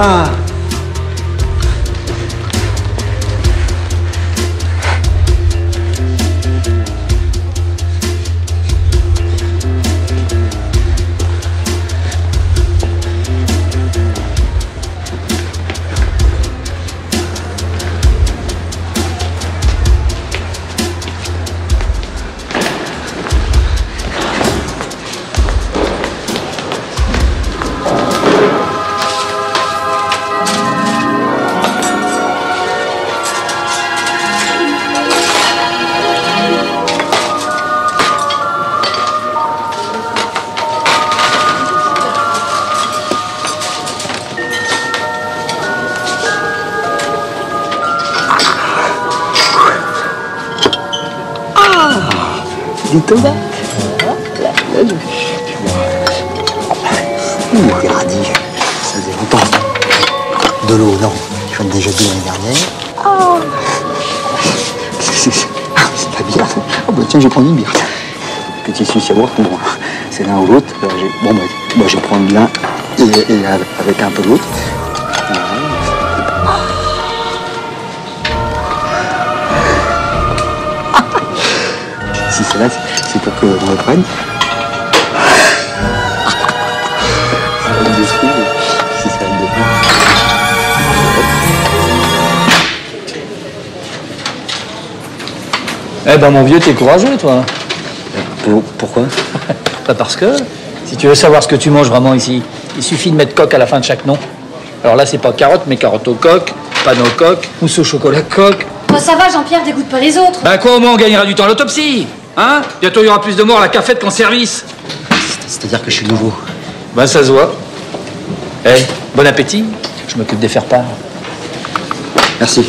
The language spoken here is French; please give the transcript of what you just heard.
Ah. Tomates. Voilà, là, là, ça faisait longtemps. De l'eau, non. J'en ai déjà bu l'année dernière. C'est c'est- ah, c'est pas bien. Ah bah tiens, je vais prendre une bière. Petit suisse yaourt, bon, c'est l'un ou l'autre. J'ai- Bon, bah, bah, je vais prendre l'un et, et avec- un peu l'autre. Si c'est là, c'est- pour qu'on le prenne. Ça va me détruire, si ça va me détruire. Eh ben mon vieux, t'es courageux, toi. Pour- Pourquoi? Pas parce que, si tu veux savoir ce que tu manges vraiment ici, il suffit de mettre coq à la fin de chaque nom. Alors là, c'est pas carotte, mais carotte au coq, panne au coq, mousse au chocolat coq. Bon, ça va, Jean-Pierre, dégoûte pas les autres. Ben quoi, au moins, on gagnera du temps à l'autopsie Hein Bientôt, il y aura plus de morts à la cafette qu'en service. C'est-à-dire que je suis nouveau. Ben, ça se voit. Eh, bon appétit. Je m'occupe des faire part. Merci.